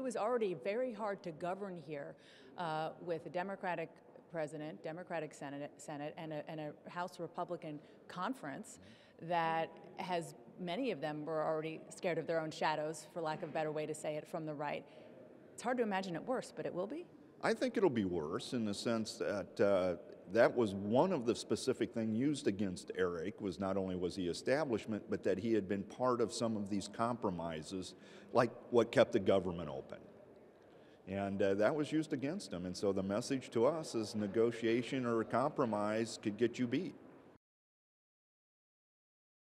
It was already very hard to govern here uh, with a Democratic president, Democratic Senate, Senate and, a, and a House Republican conference that has many of them were already scared of their own shadows, for lack of a better way to say it, from the right. It's hard to imagine it worse, but it will be. I think it'll be worse in the sense that uh, that was one of the specific things used against Eric was not only was he establishment, but that he had been part of some of these compromises, like what kept the government open. And uh, that was used against him. And so the message to us is negotiation or a compromise could get you beat.